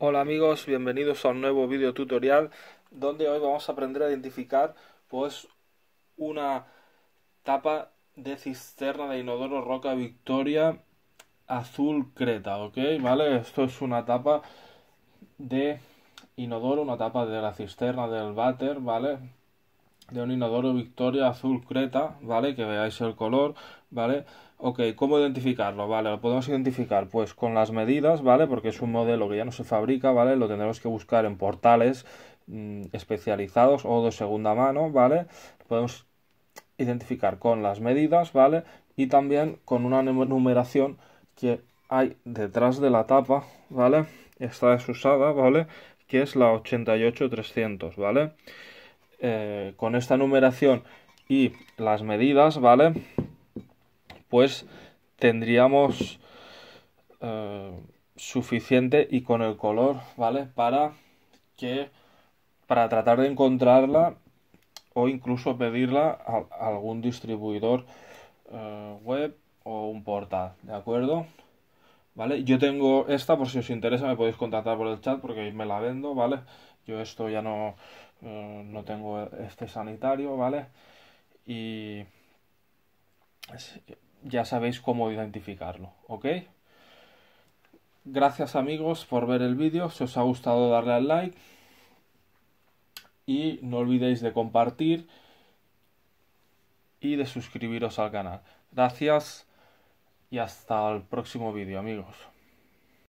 Hola amigos, bienvenidos a un nuevo video tutorial donde hoy vamos a aprender a identificar pues una tapa de cisterna de inodoro Roca Victoria azul creta, ¿ok? ¿Vale? Esto es una tapa de inodoro, una tapa de la cisterna del váter, ¿vale? De un inodoro Victoria azul creta, ¿vale? Que veáis el color, ¿vale? Ok, ¿cómo identificarlo? Vale, lo podemos identificar pues con las medidas, ¿vale? Porque es un modelo que ya no se fabrica, ¿vale? Lo tendremos que buscar en portales mm, especializados o de segunda mano, ¿vale? Podemos identificar con las medidas, ¿vale? Y también con una numeración que hay detrás de la tapa, ¿vale? Esta es usada, ¿vale? Que es la 88300, ¿vale? Eh, con esta numeración y las medidas, ¿vale? pues tendríamos eh, suficiente y con el color, ¿vale? Para que para tratar de encontrarla o incluso pedirla a, algún distribuidor eh, web o un portal, ¿de acuerdo? ¿Vale? Yo tengo esta, por si os interesa me podéis contactar por el chat porque me la vendo, ¿vale? Yo esto ya no, eh, no tengo este sanitario, ¿vale? Y ya sabéis cómo identificarlo, ¿ok? Gracias amigos por ver el vídeo, si os ha gustado darle al like y no olvidéis de compartir y de suscribiros al canal. Gracias y hasta el próximo vídeo amigos.